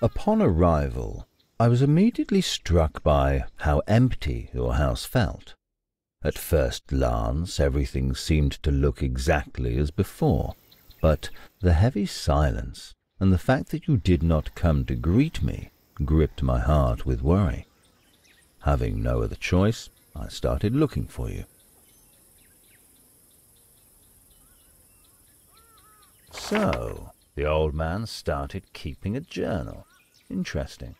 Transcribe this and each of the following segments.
Upon arrival, I was immediately struck by how empty your house felt. At first glance, everything seemed to look exactly as before, but the heavy silence and the fact that you did not come to greet me gripped my heart with worry. Having no other choice, I started looking for you. So, the old man started keeping a journal. Interesting.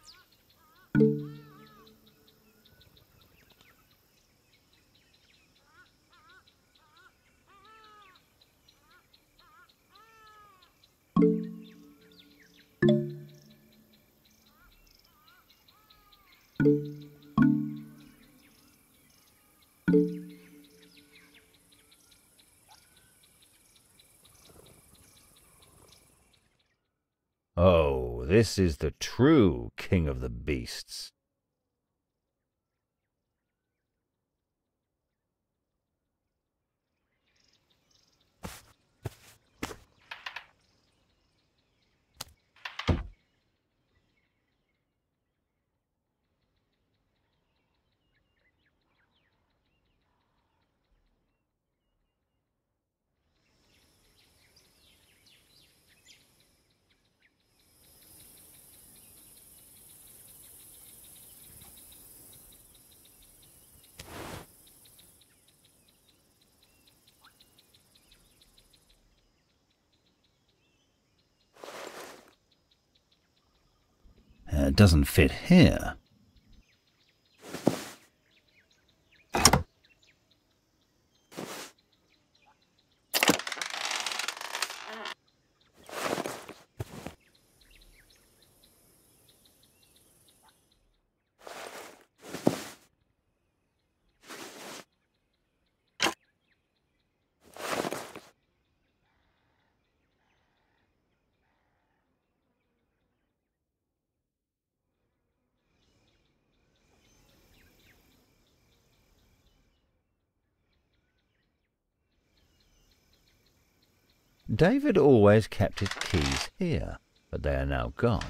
Oh, this is the true king of the beasts. Doesn't fit here. David always kept his keys here, but they are now gone.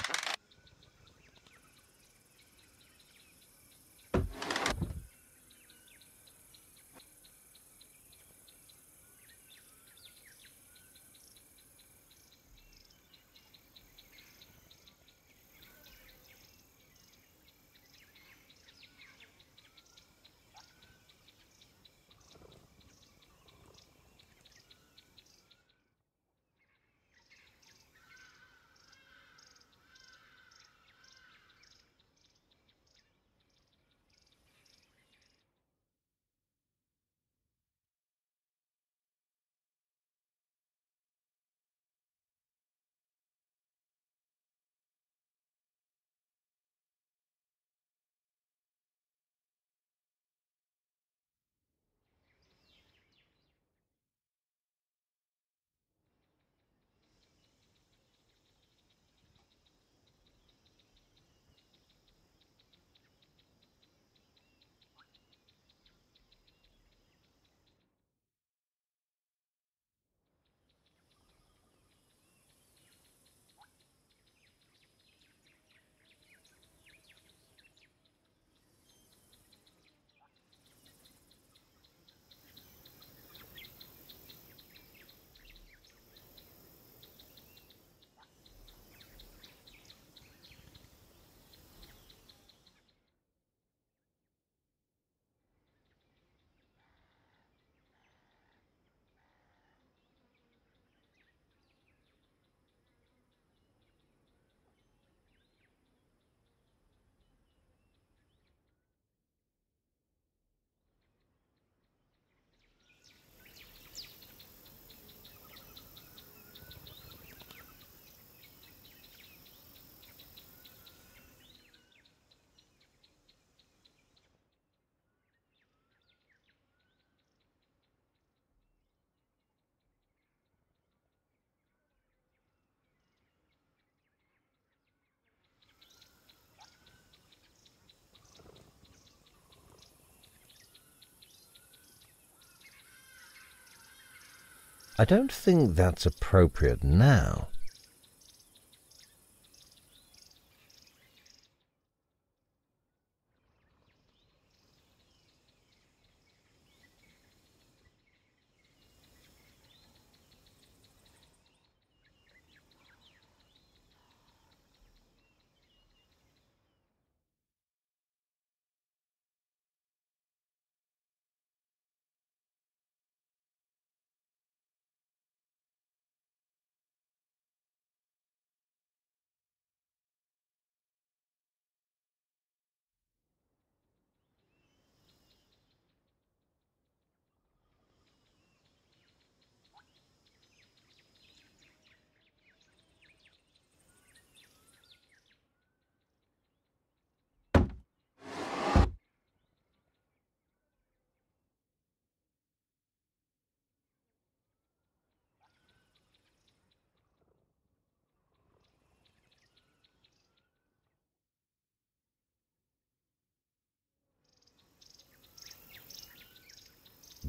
I don't think that's appropriate now.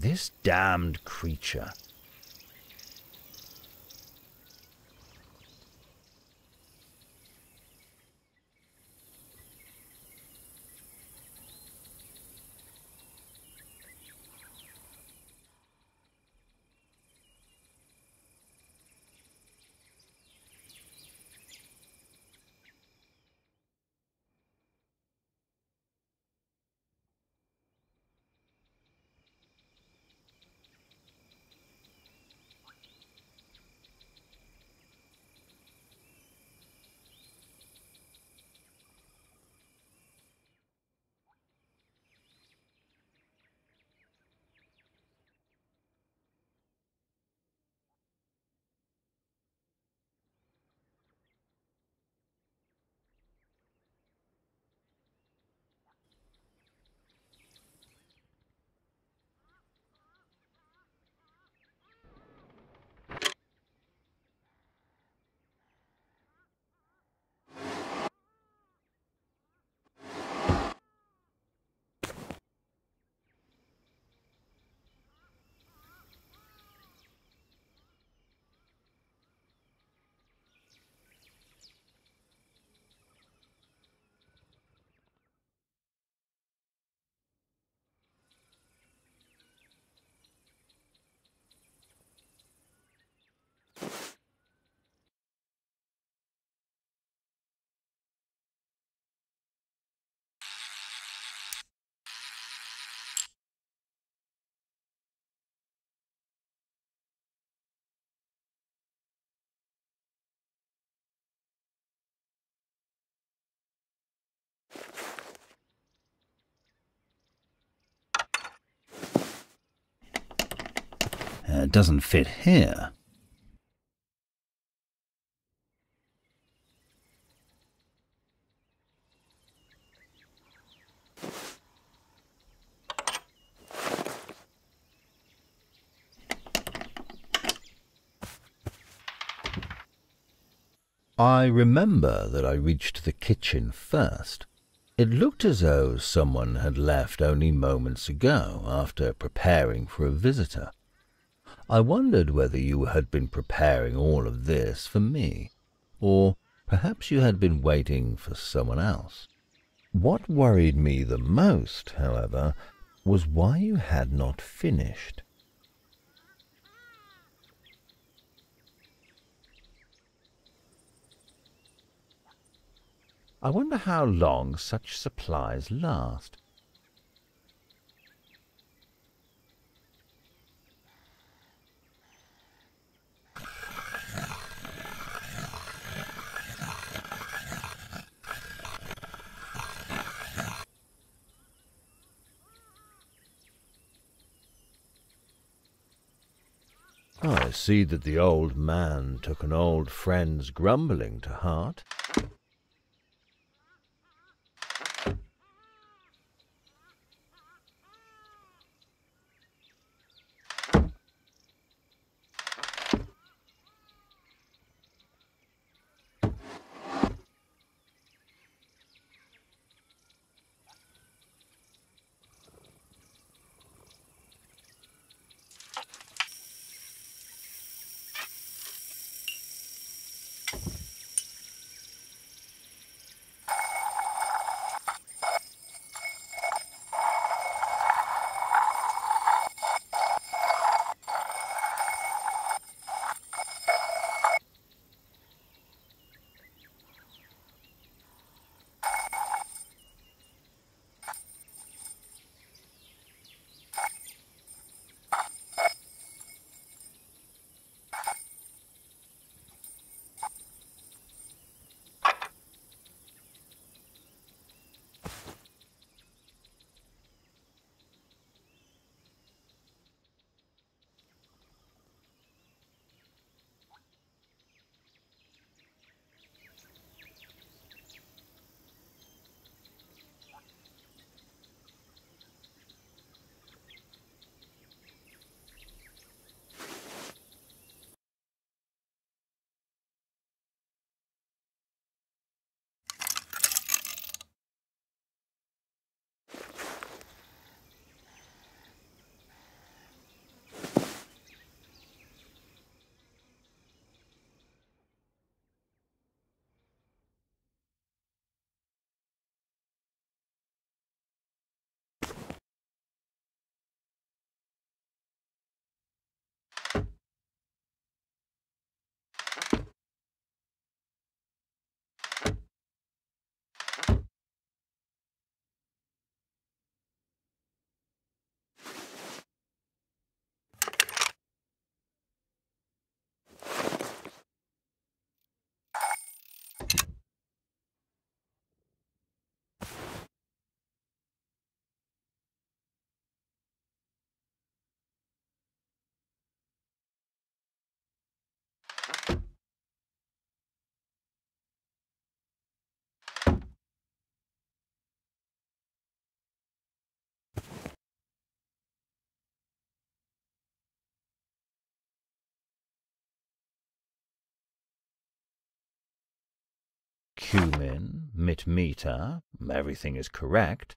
This damned creature. Uh, doesn't fit here. I remember that I reached the kitchen first. It looked as though someone had left only moments ago after preparing for a visitor. I wondered whether you had been preparing all of this for me, or perhaps you had been waiting for someone else. What worried me the most, however, was why you had not finished. I wonder how long such supplies last. I see that the old man took an old friend's grumbling to heart. Cumin, mitmita, everything is correct.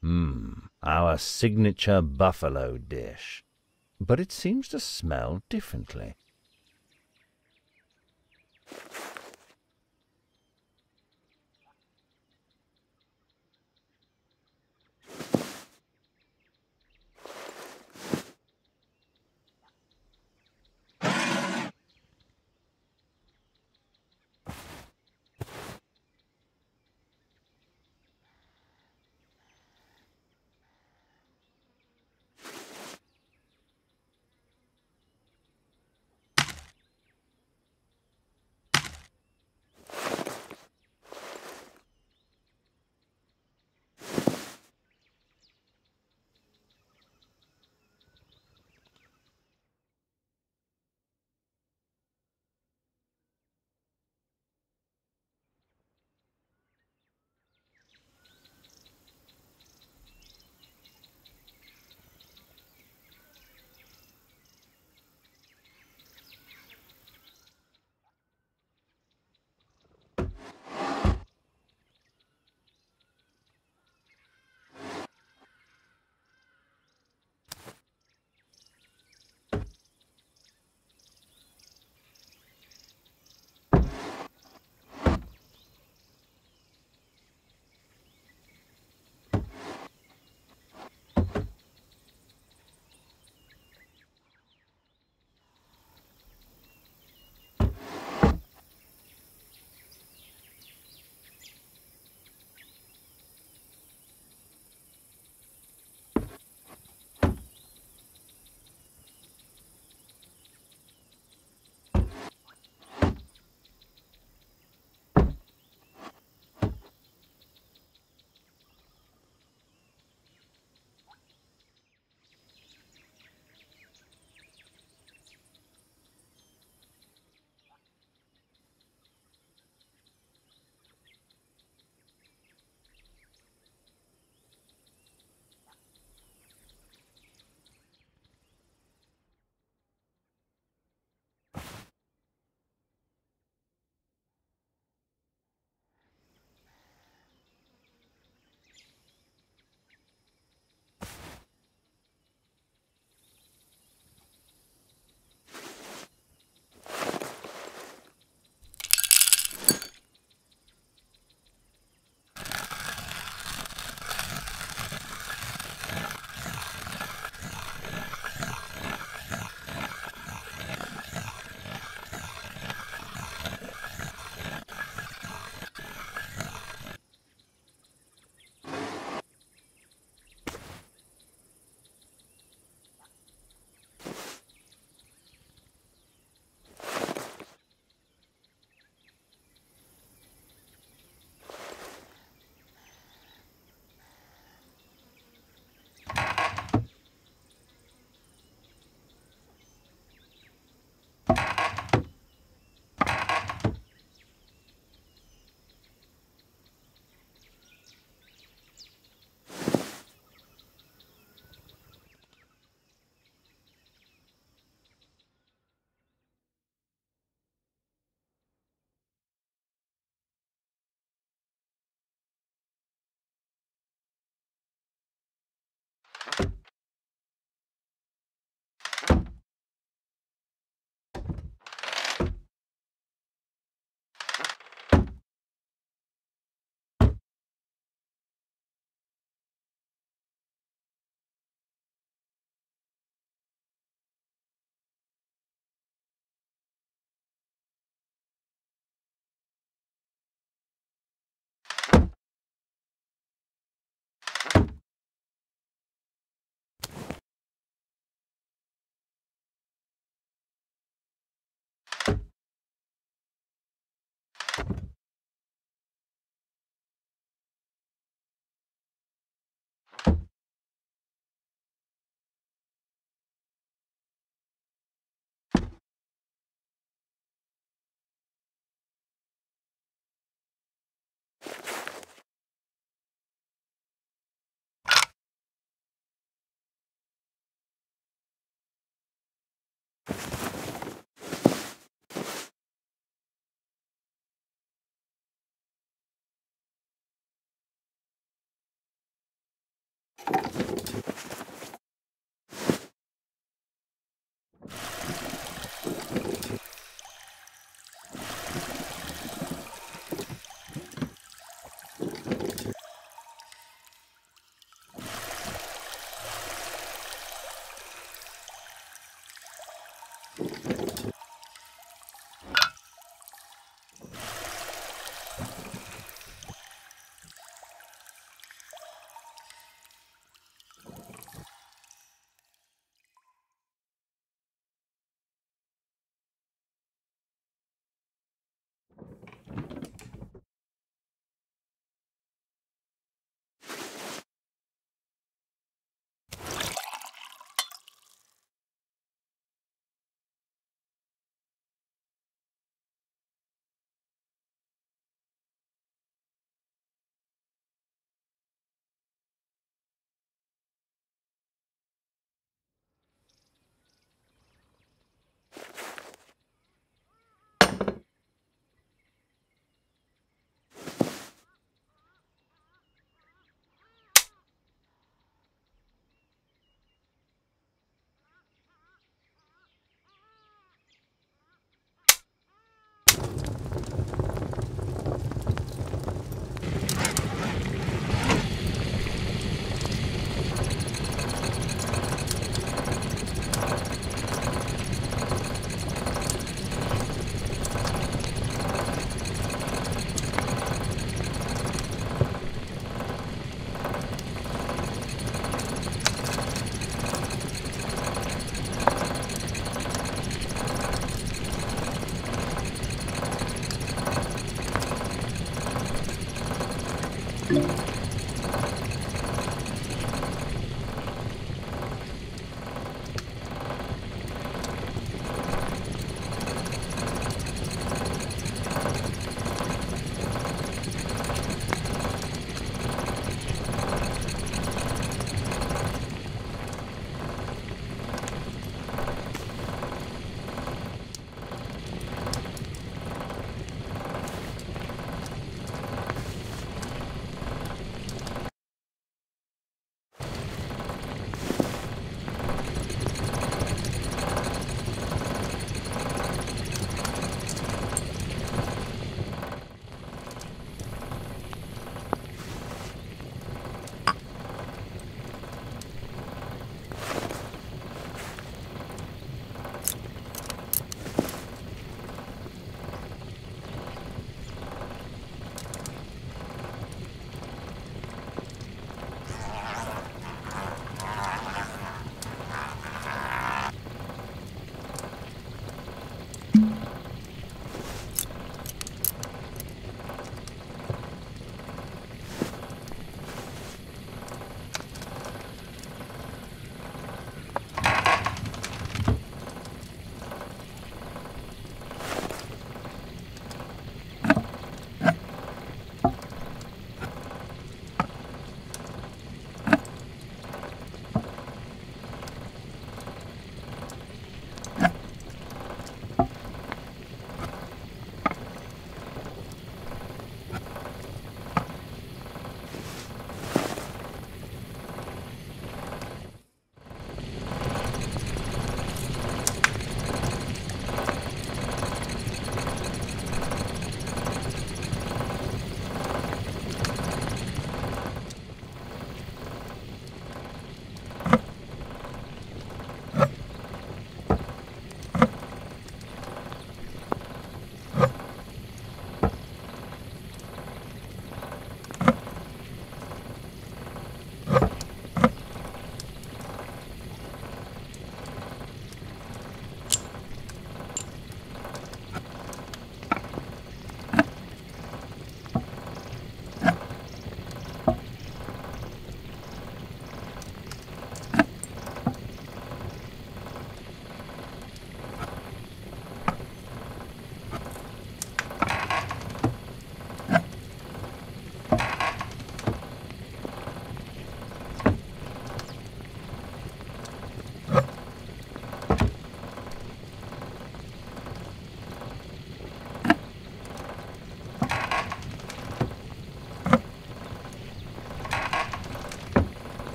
Hmm, our signature buffalo dish. But it seems to smell differently. you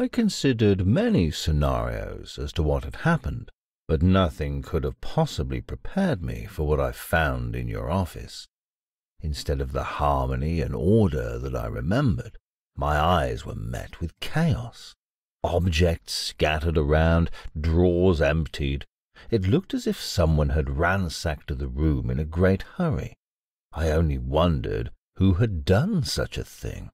I considered many scenarios as to what had happened, but nothing could have possibly prepared me for what I found in your office. Instead of the harmony and order that I remembered, my eyes were met with chaos. Objects scattered around, drawers emptied. It looked as if someone had ransacked the room in a great hurry. I only wondered who had done such a thing.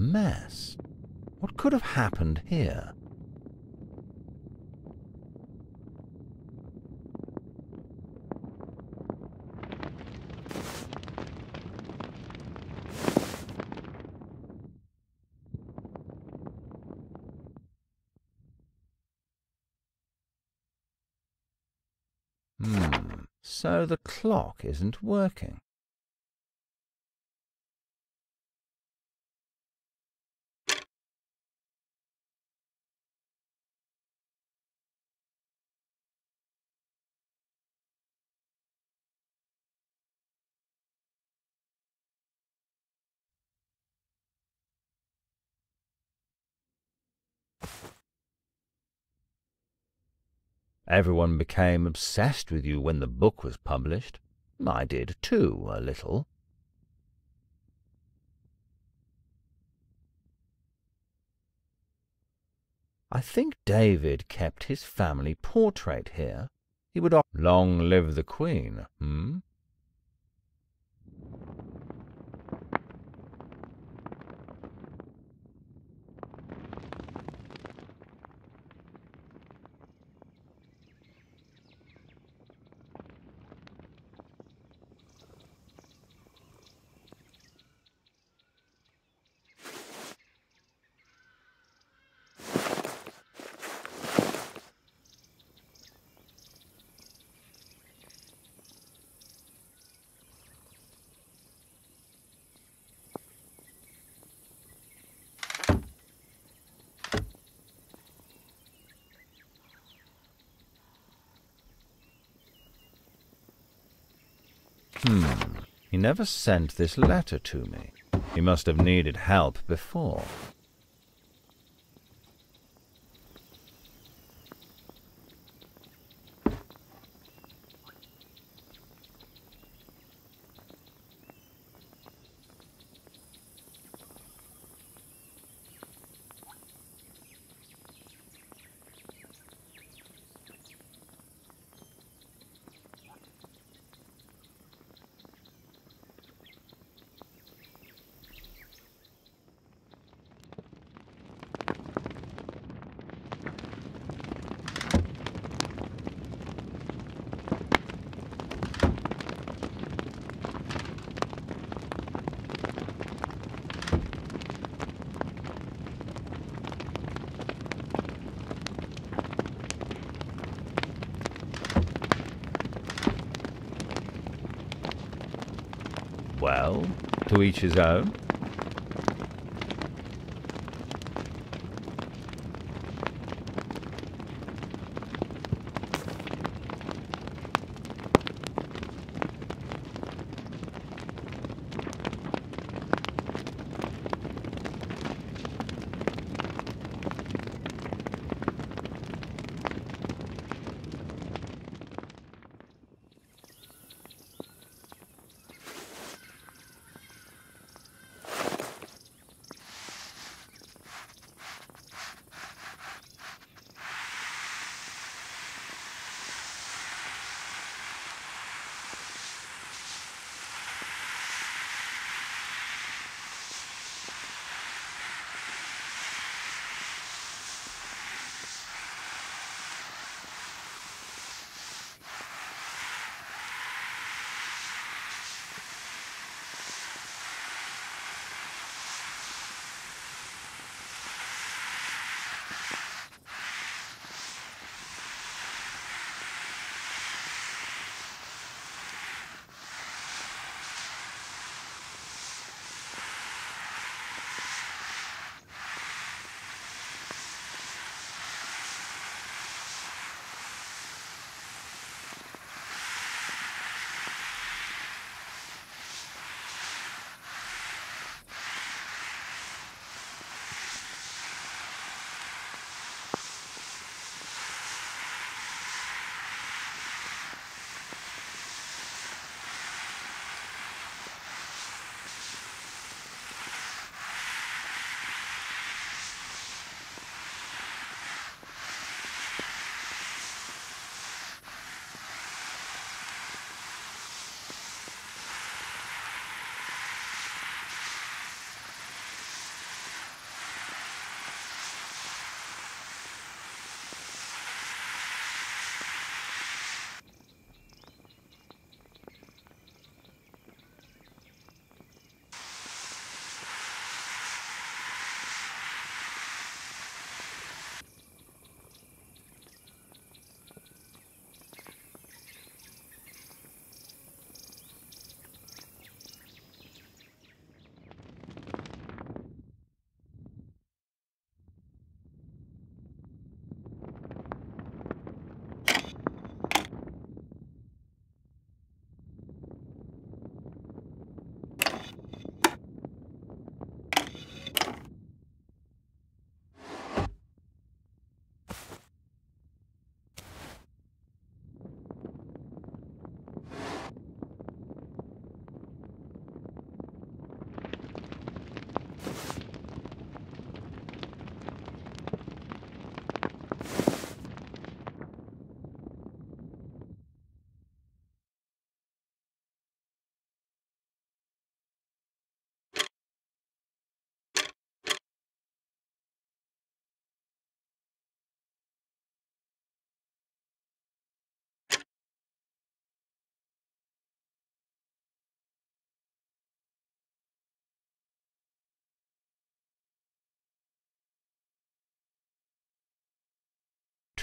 Mess. What could have happened here? Hmm, so the clock isn't working. Everyone became obsessed with you when the book was published. I did too, a little. I think David kept his family portrait here. He would long live the Queen, hmm? He never sent this letter to me. He must have needed help before. Each his own.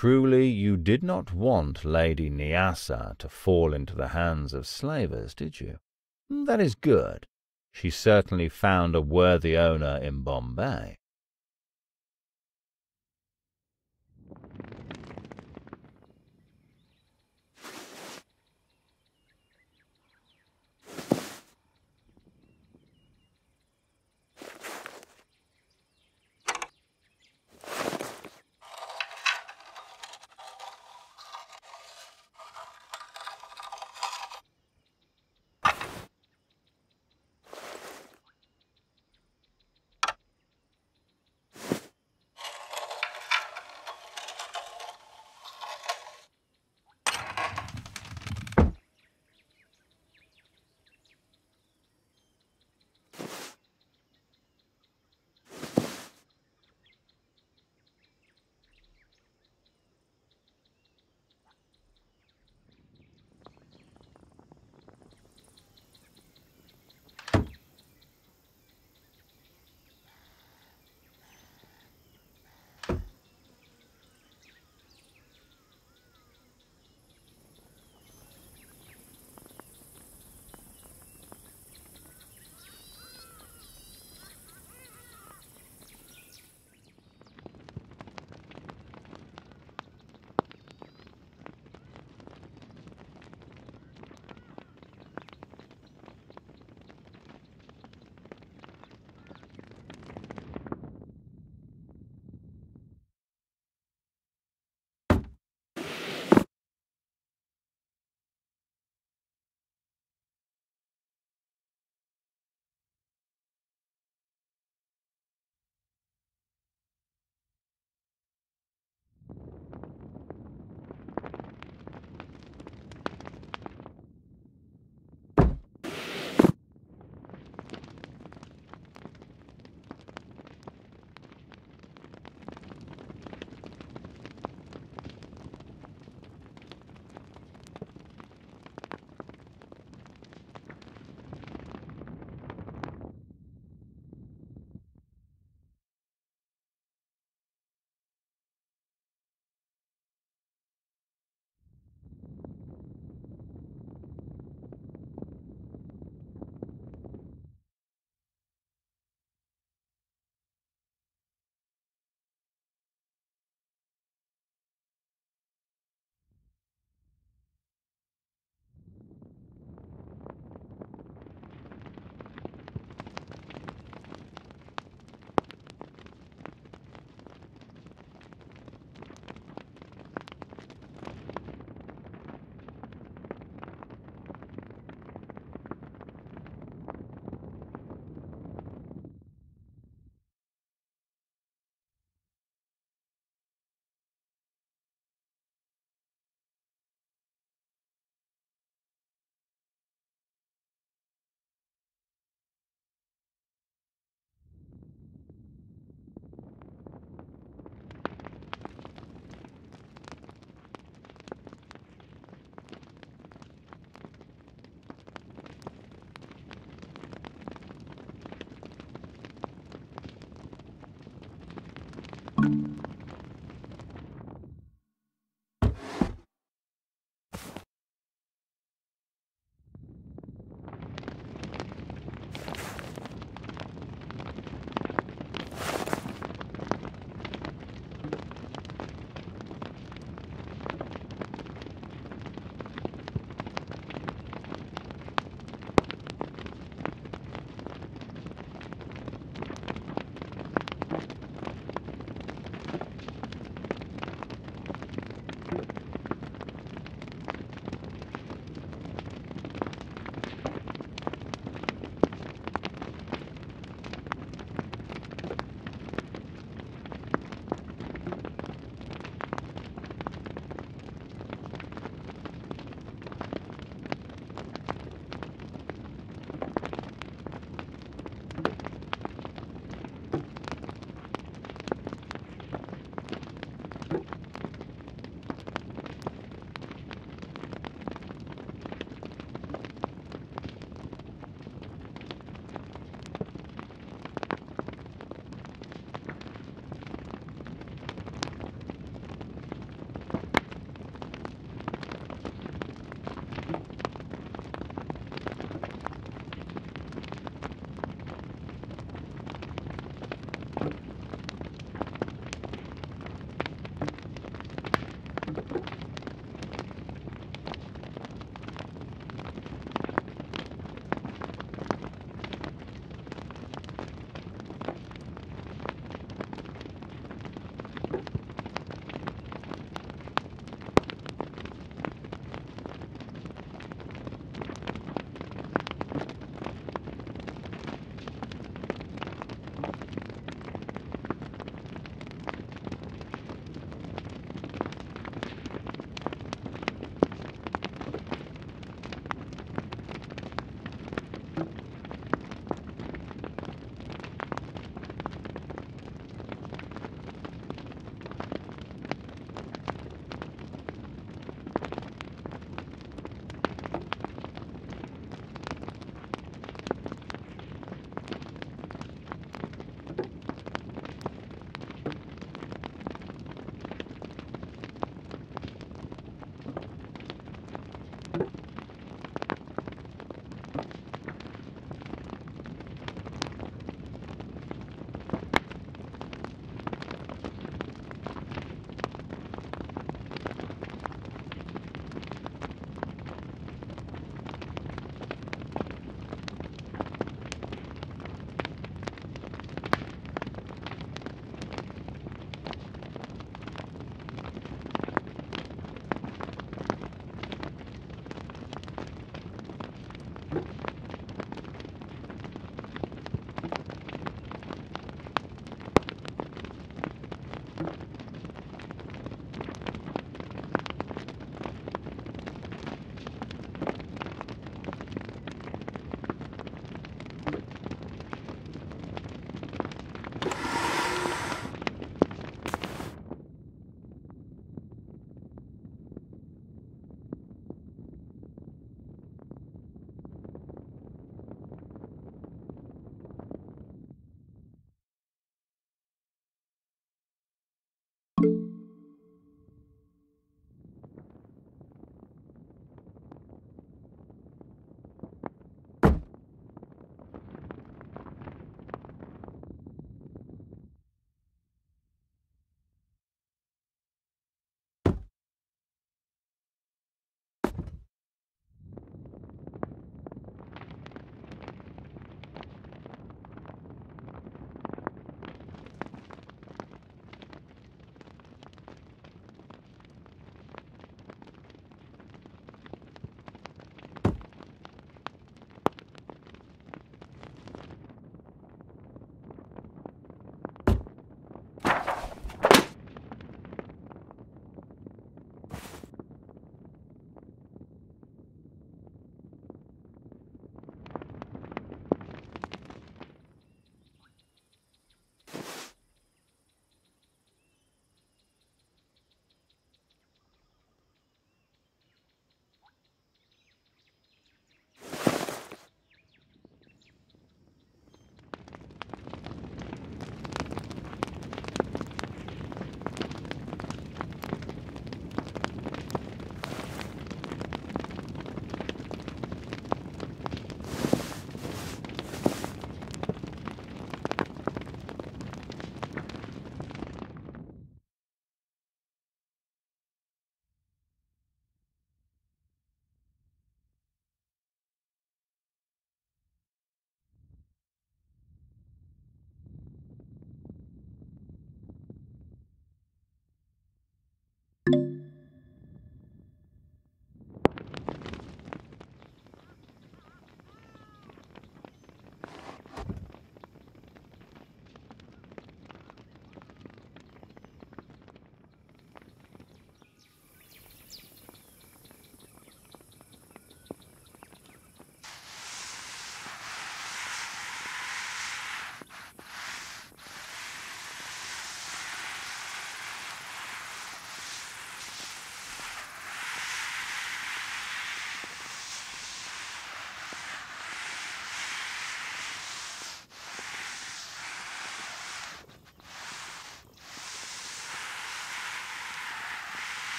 Truly you did not want Lady Nyassa to fall into the hands of slavers, did you? Mm, that is good. She certainly found a worthy owner in Bombay.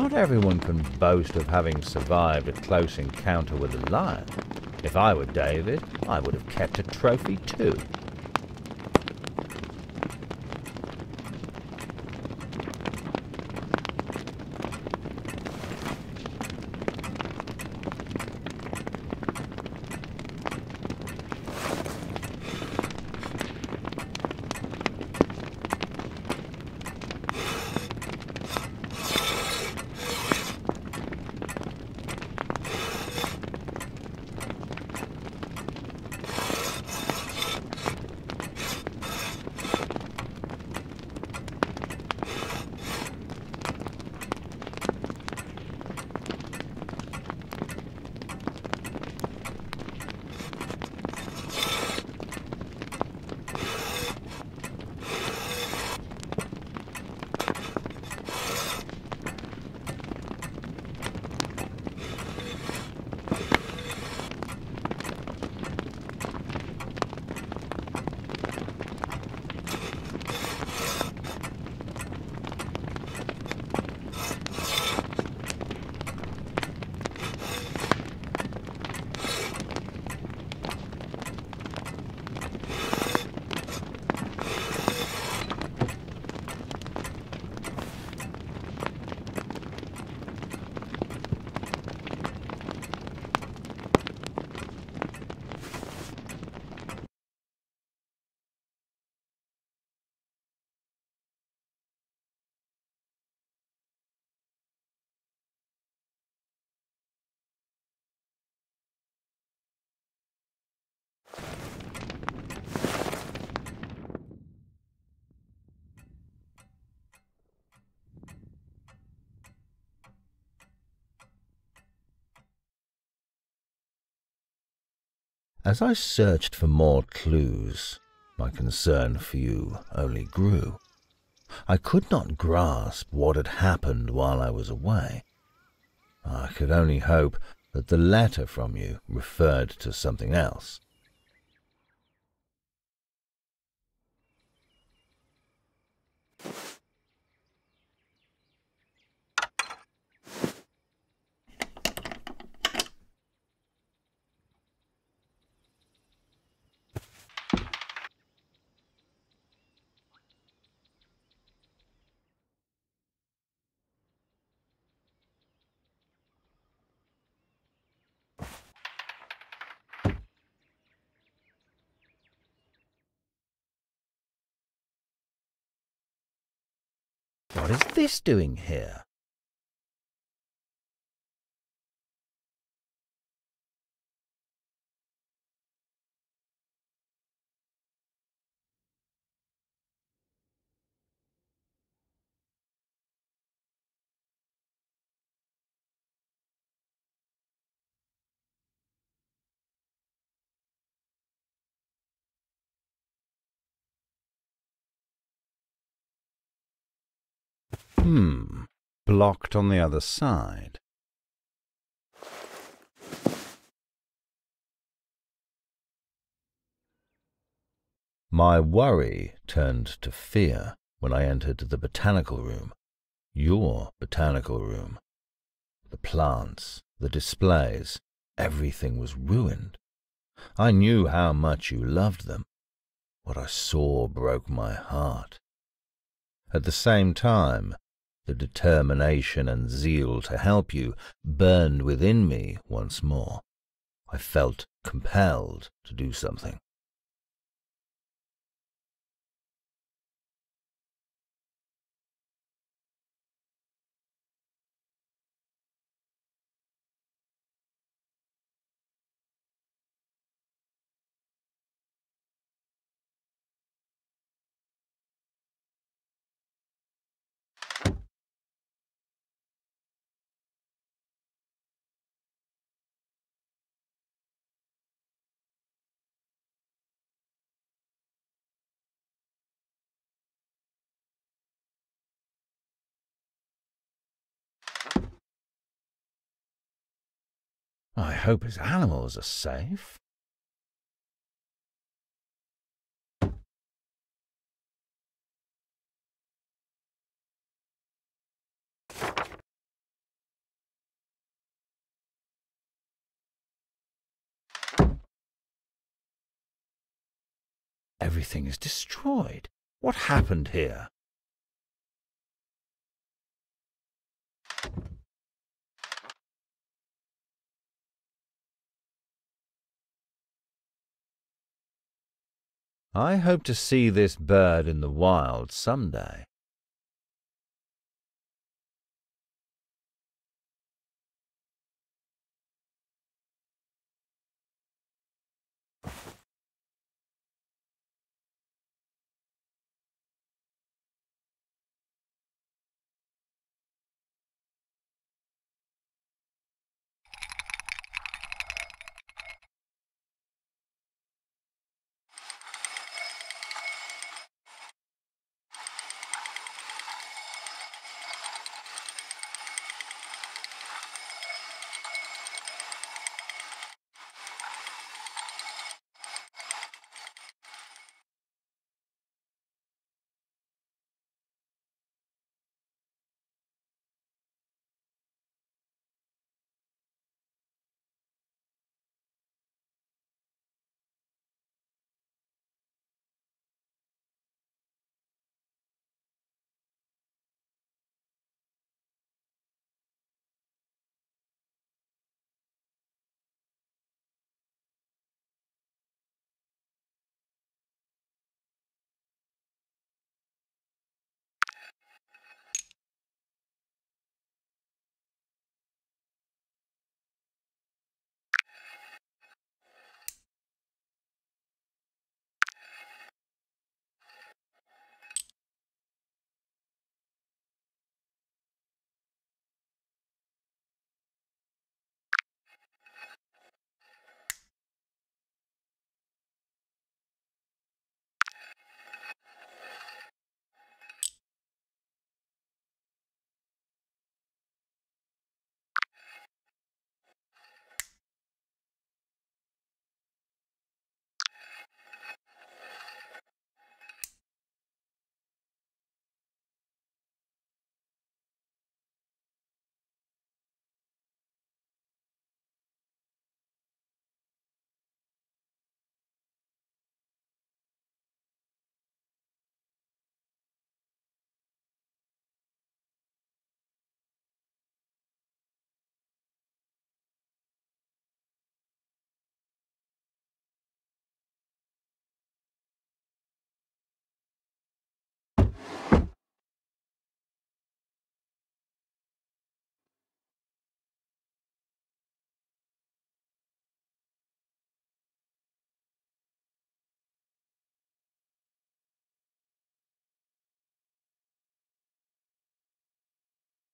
Not everyone can boast of having survived a close encounter with a lion. If I were David, I would have kept a trophy too. As I searched for more clues, my concern for you only grew. I could not grasp what had happened while I was away. I could only hope that the letter from you referred to something else. What is this doing here? Blocked on the other side. My worry turned to fear when I entered the botanical room, your botanical room. The plants, the displays, everything was ruined. I knew how much you loved them. What I saw broke my heart. At the same time, the determination and zeal to help you burned within me once more. I felt compelled to do something. I hope his animals are safe. Everything is destroyed. What happened here? I hope to see this bird in the wild some day.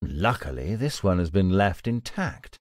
Luckily, this one has been left intact.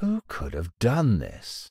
Who could have done this?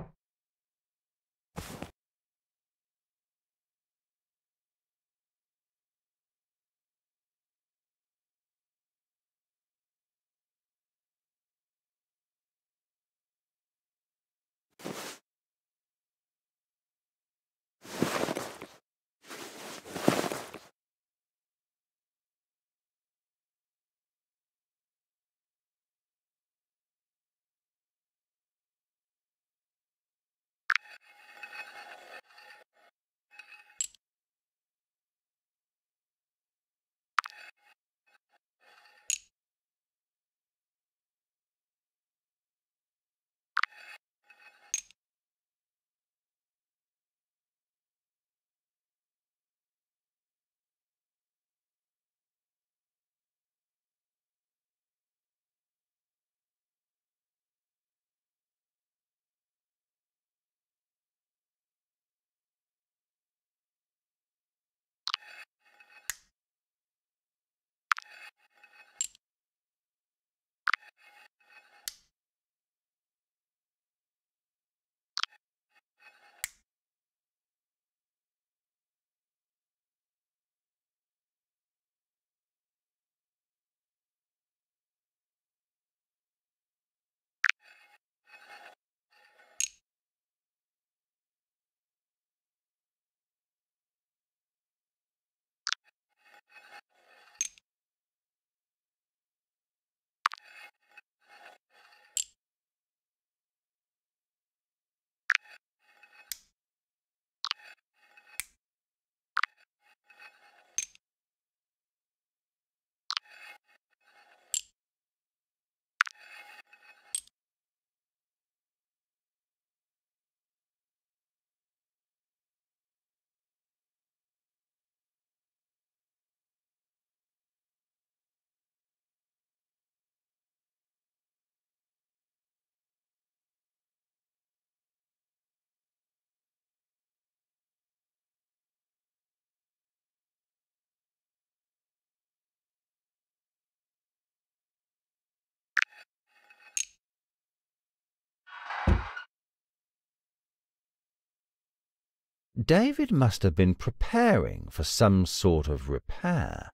David must have been preparing for some sort of repair.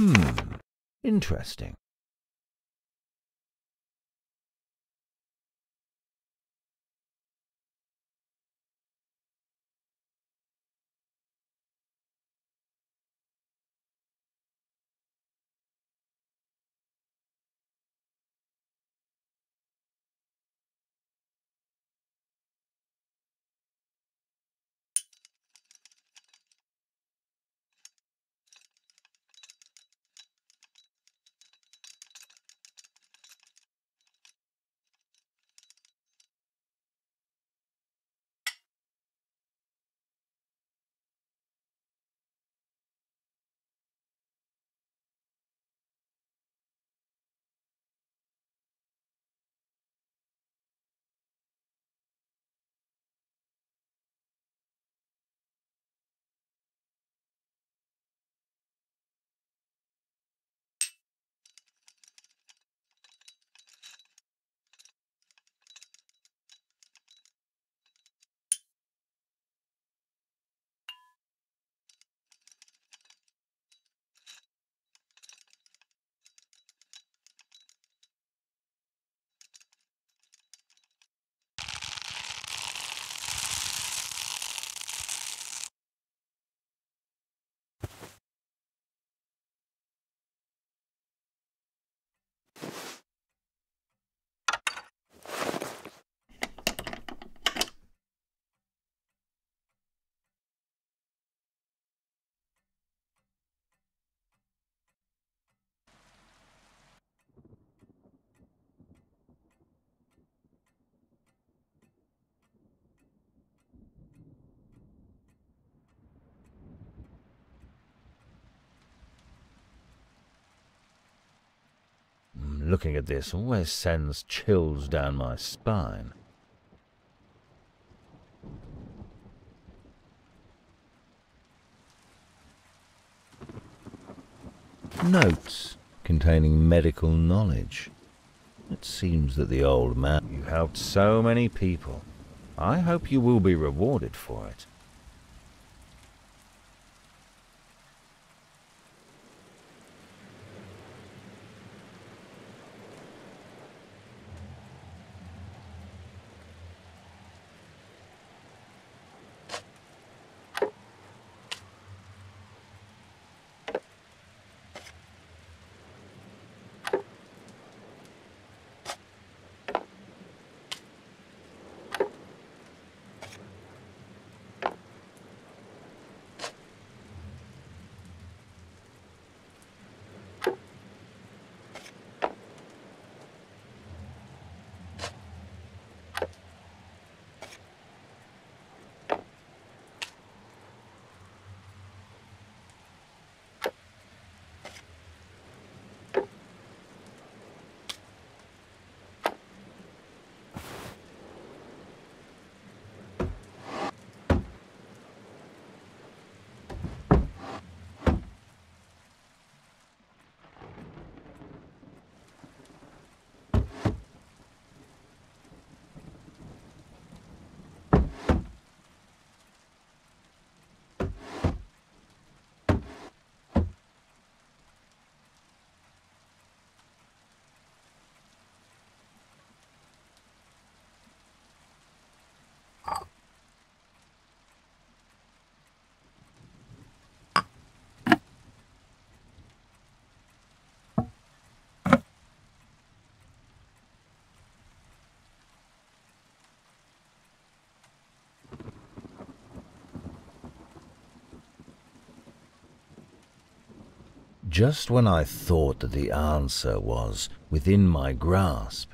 Hmm, interesting. Looking at this always sends chills down my spine. Notes containing medical knowledge. It seems that the old man... You helped so many people. I hope you will be rewarded for it. Just when I thought that the answer was within my grasp,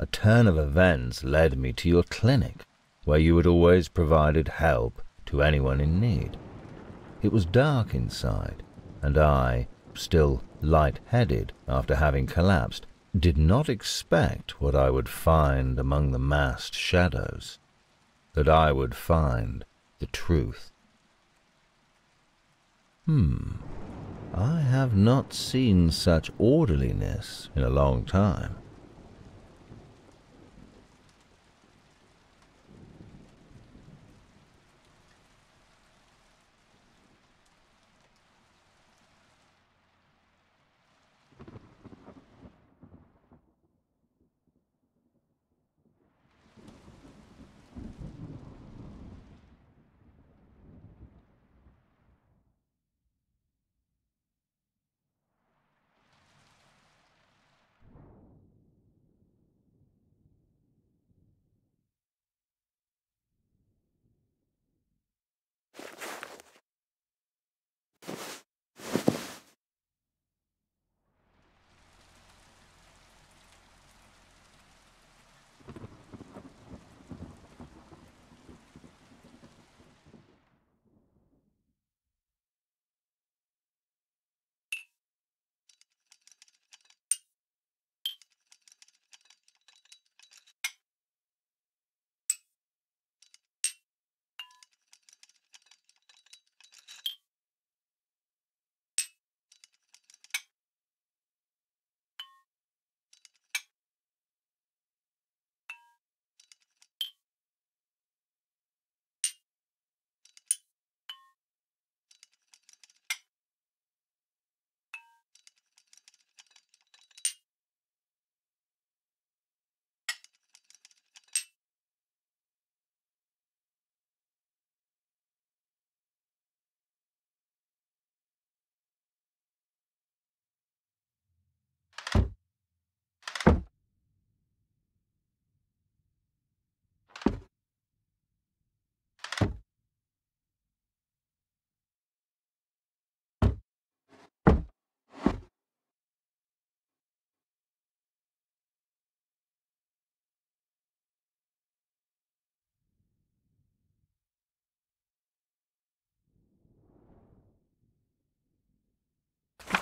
a turn of events led me to your clinic, where you had always provided help to anyone in need. It was dark inside, and I, still light-headed after having collapsed, did not expect what I would find among the massed shadows, that I would find the truth. Hmm. I have not seen such orderliness in a long time.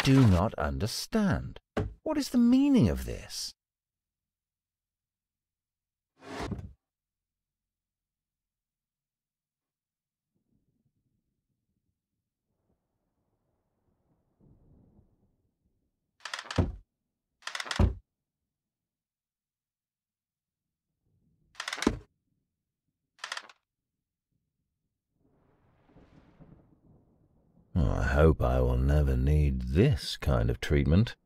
Do not understand. What is the meaning of this? I hope I will never need this kind of treatment.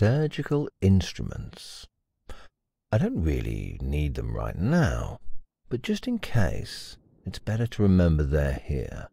Surgical instruments. I don't really need them right now, but just in case, it's better to remember they're here.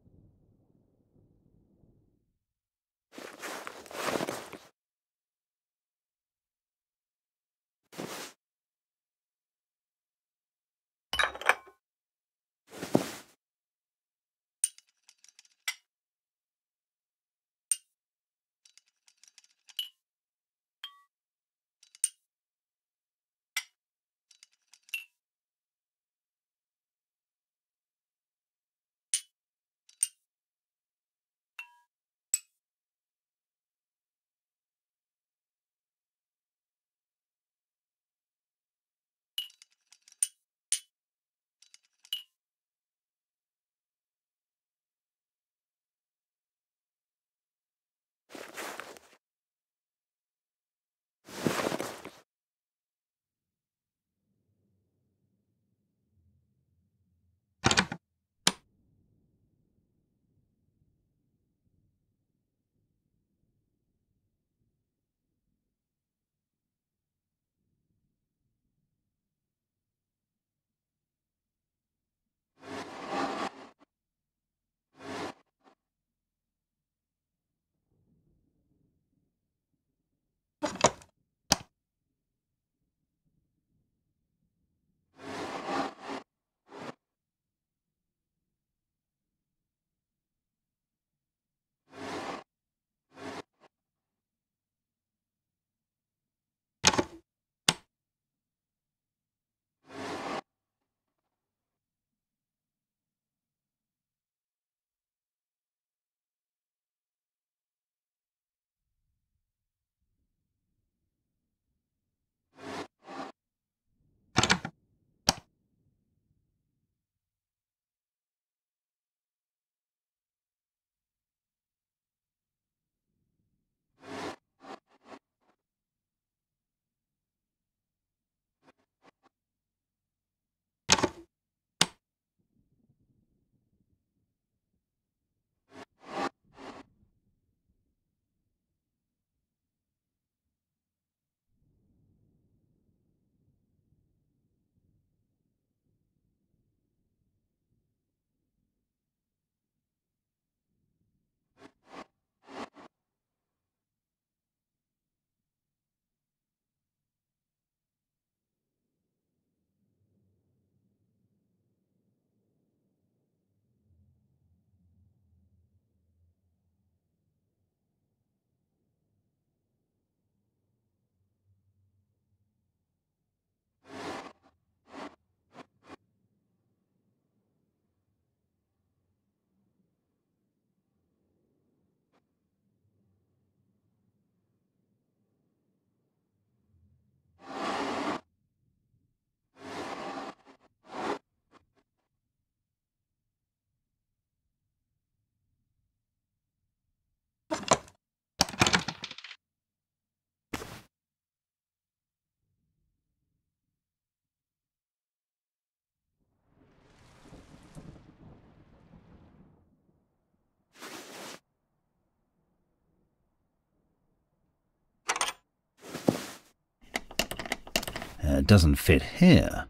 It doesn't fit here.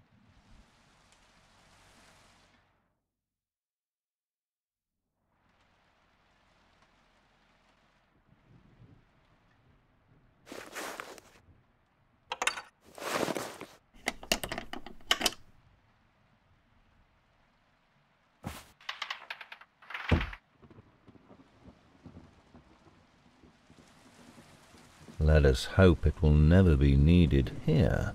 Let us hope it will never be needed here.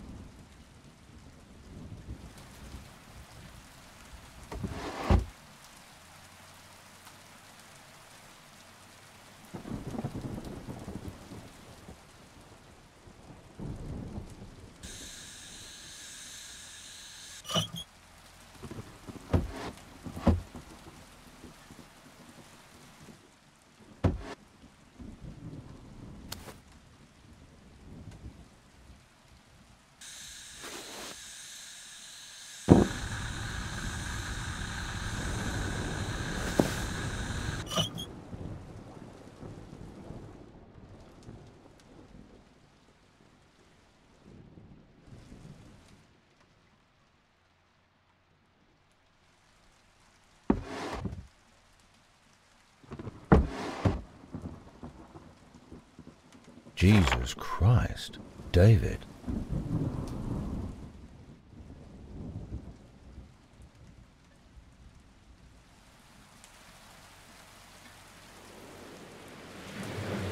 Jesus Christ, David.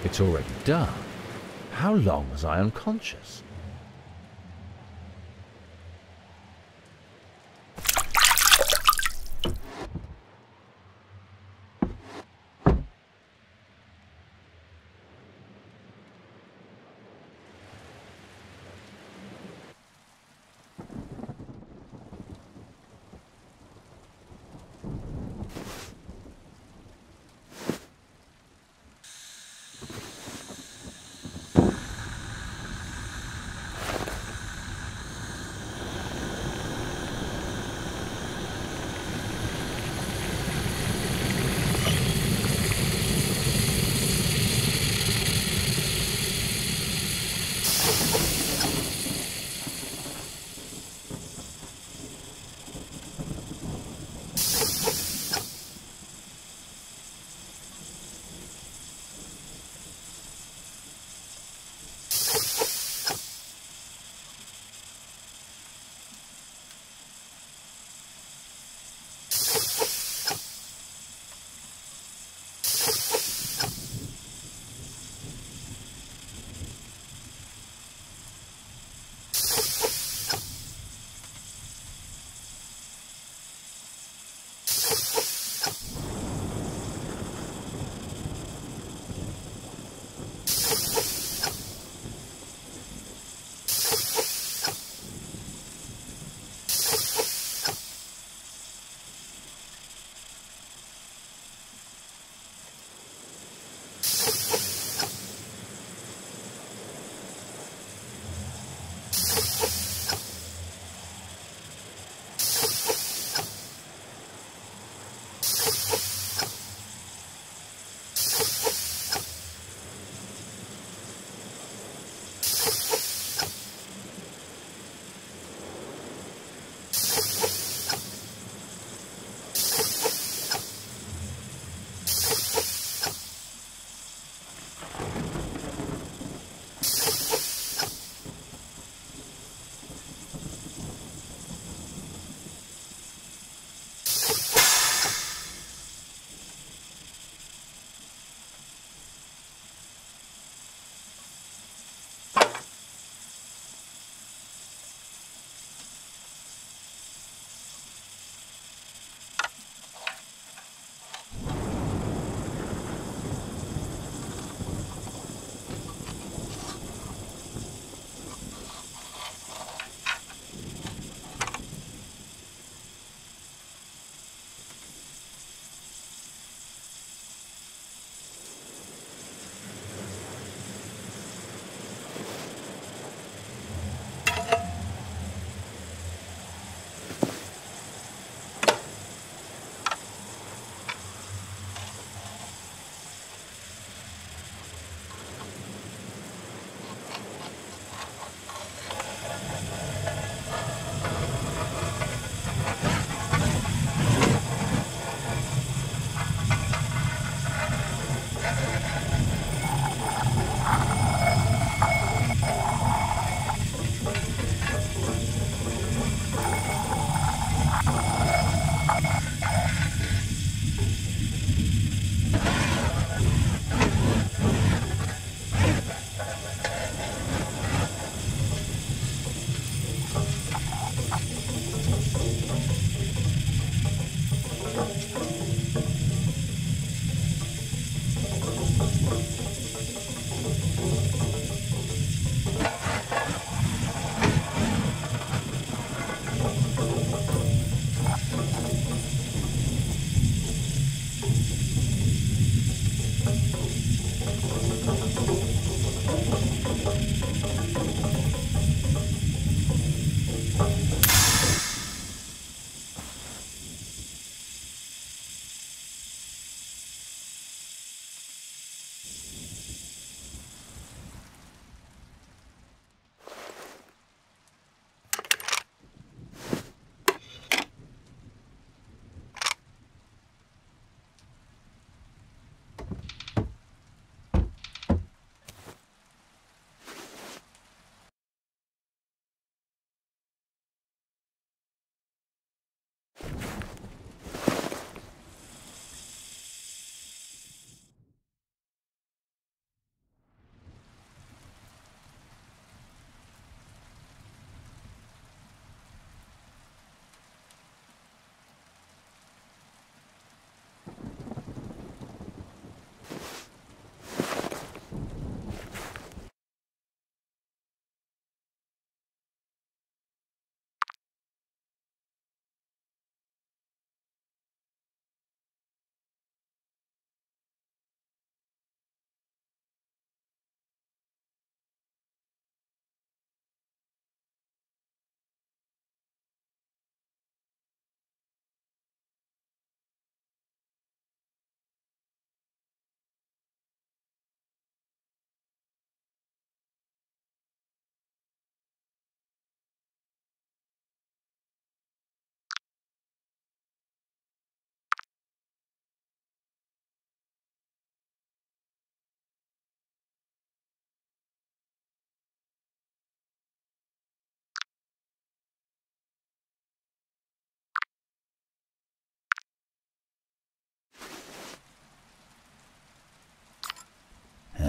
It's already dark. How long was I unconscious?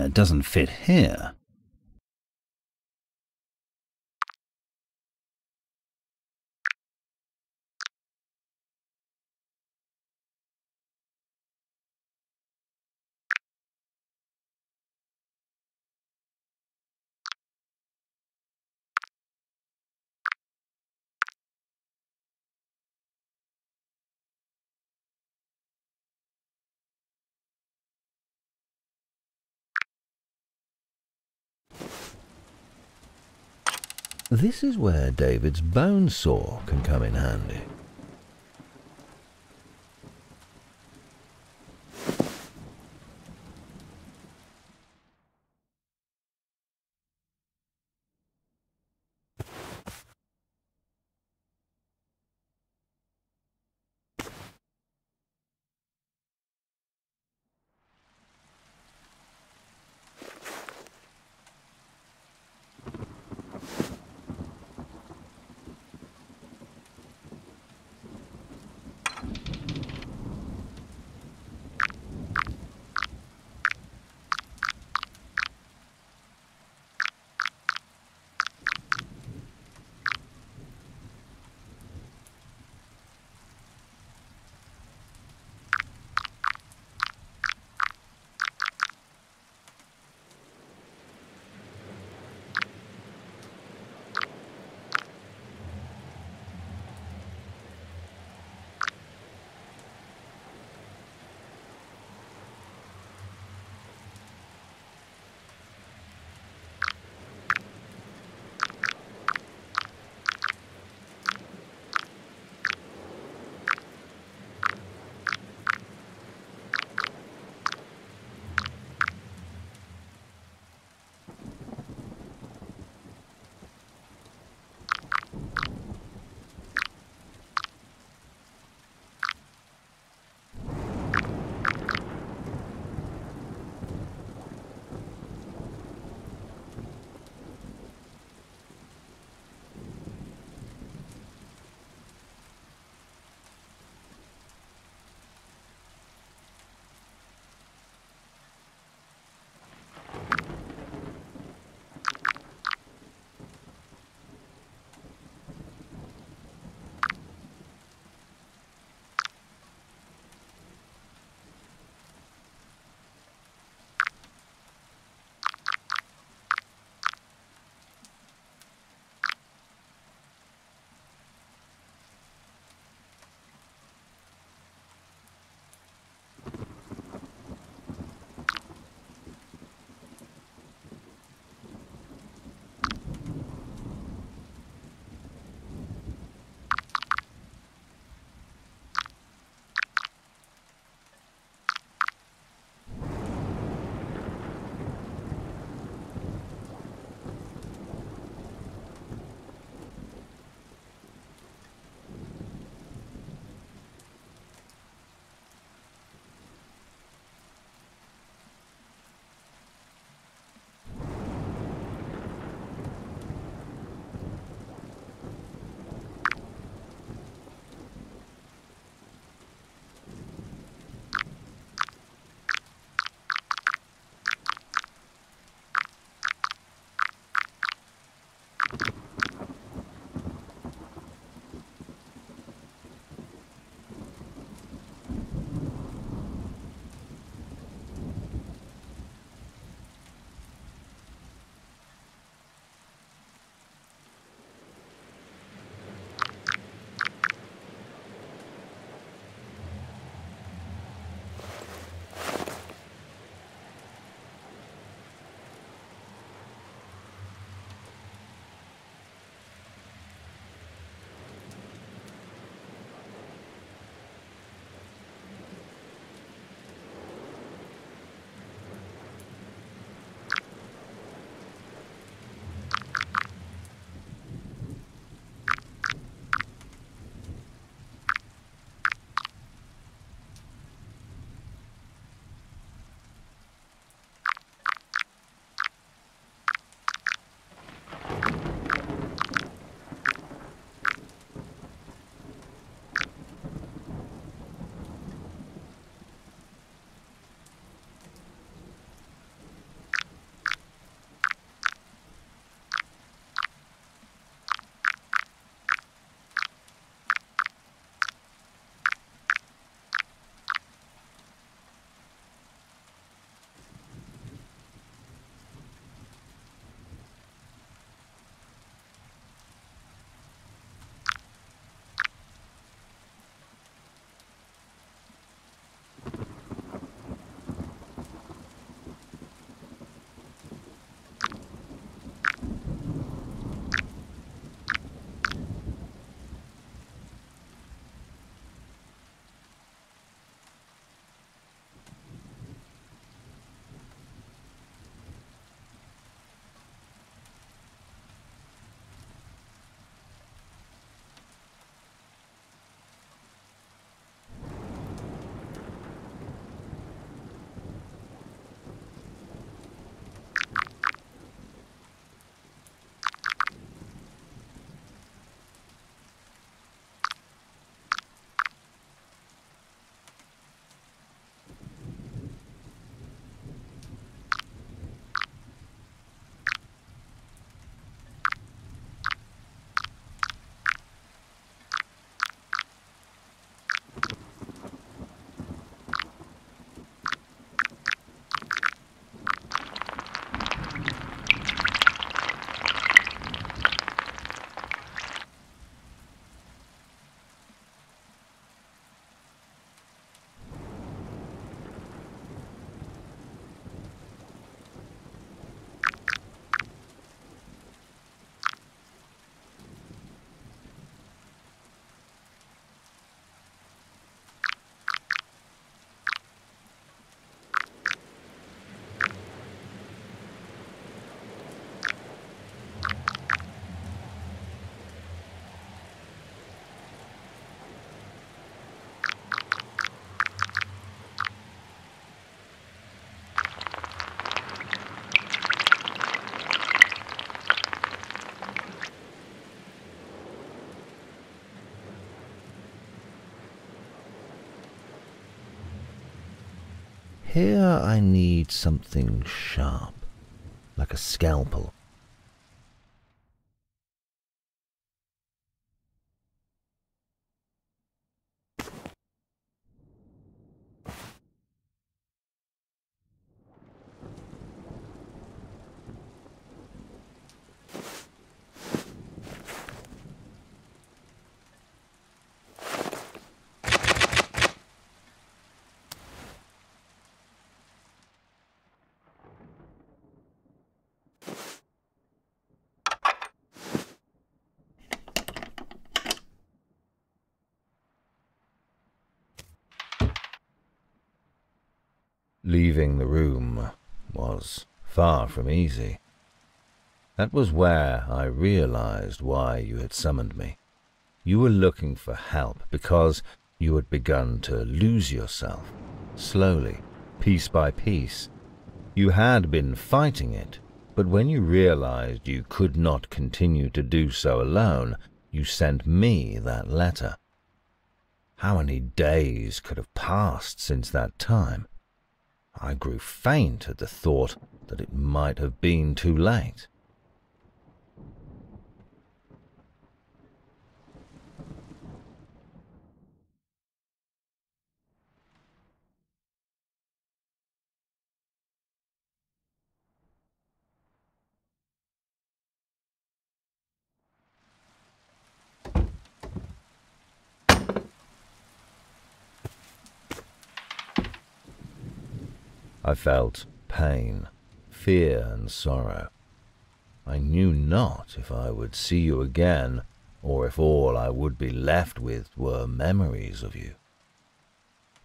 Doesn't fit here. This is where David's bone saw can come in handy. Here I need something sharp, like a scalpel. Leaving the room was far from easy. That was where I realized why you had summoned me. You were looking for help because you had begun to lose yourself, slowly, piece by piece. You had been fighting it, but when you realized you could not continue to do so alone, you sent me that letter. How many days could have passed since that time? I grew faint at the thought that it might have been too late. Felt pain, fear, and sorrow. I knew not if I would see you again, or if all I would be left with were memories of you.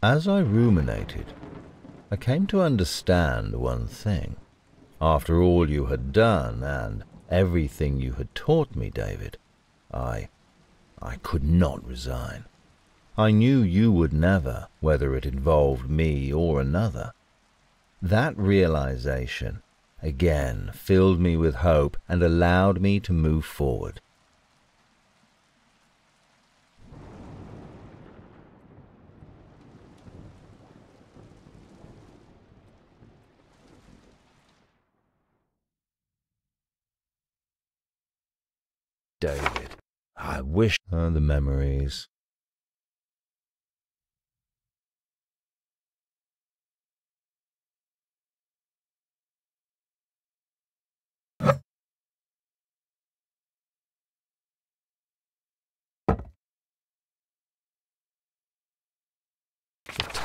As I ruminated, I came to understand one thing. After all you had done, and everything you had taught me, David, I, I could not resign. I knew you would never, whether it involved me or another. That realization again filled me with hope and allowed me to move forward. David, I wish oh, the memories.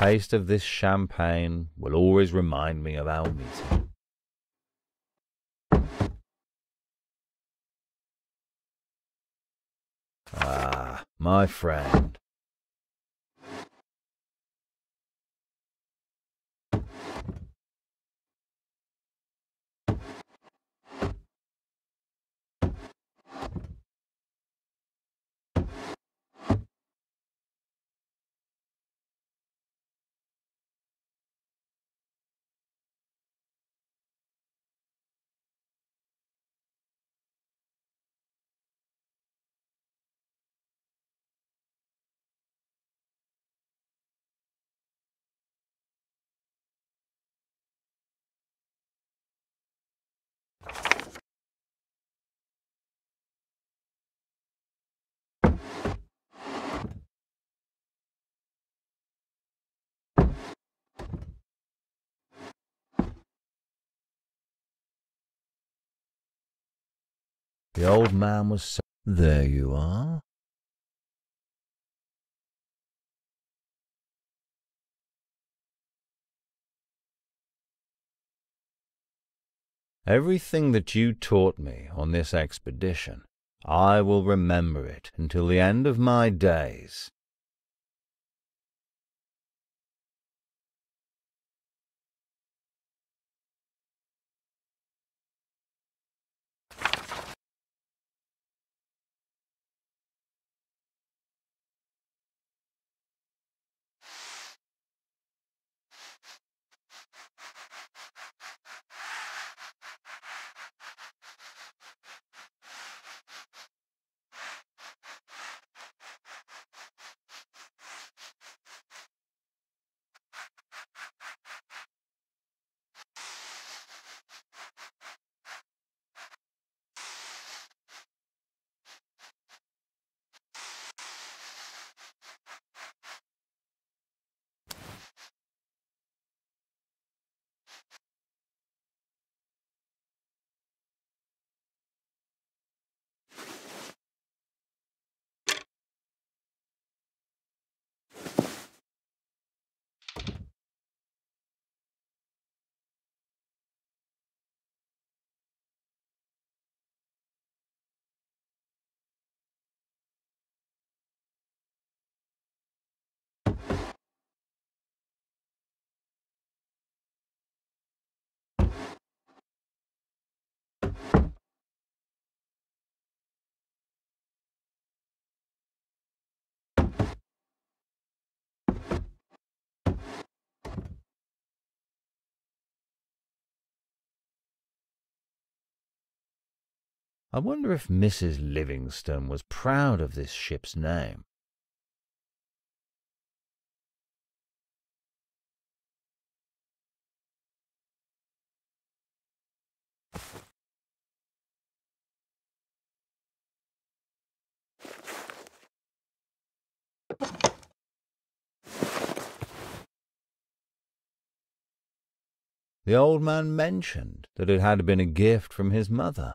Taste of this champagne will always remind me of our meeting. Ah, my friend. The old man was so There you are. Everything that you taught me on this expedition, I will remember it until the end of my days. I wonder if Mrs. Livingstone was proud of this ship's name. The old man mentioned that it had been a gift from his mother.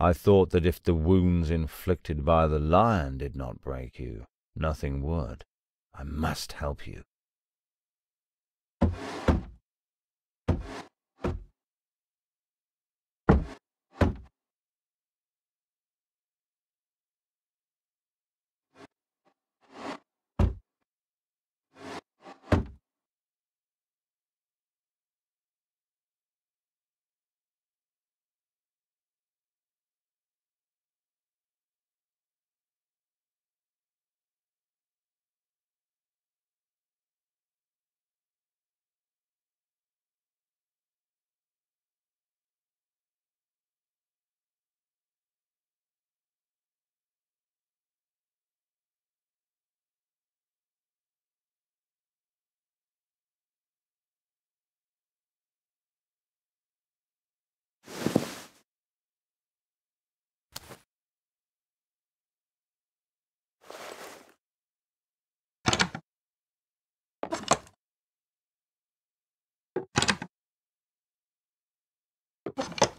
I thought that if the wounds inflicted by the lion did not break you, nothing would. I must help you. You